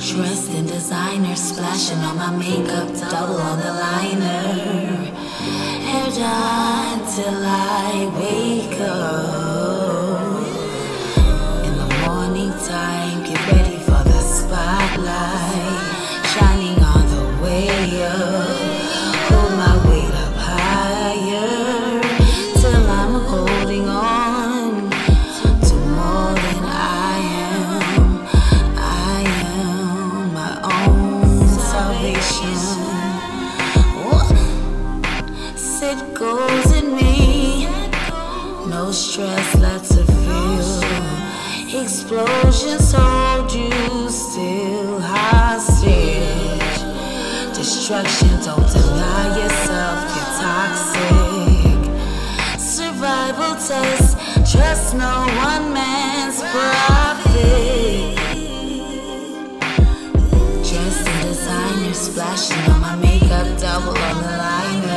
dressed in designer, splashing on my makeup, double on the liner. Hair done till I wake up. Explosions hold you still hostage. Destruction, don't deny yourself, you're toxic. Survival test, trust no one man's profit. Dressed in designer, splashing on my makeup, double on the liner.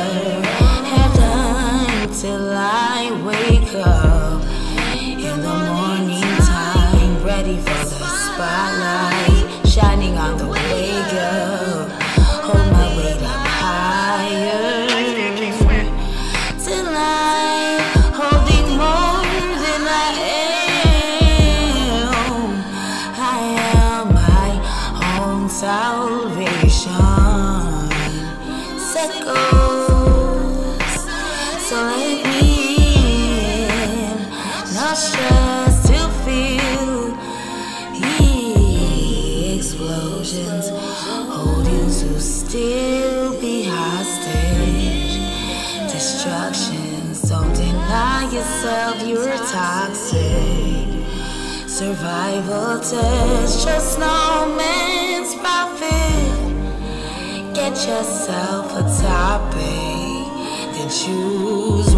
So let me in. To feel explosions. Hold you to still be hostage. Distractions, don't deny yourself, you're toxic. Survival test, just profit. Get yourself a topic, and choose.